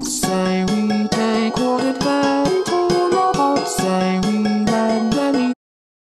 Say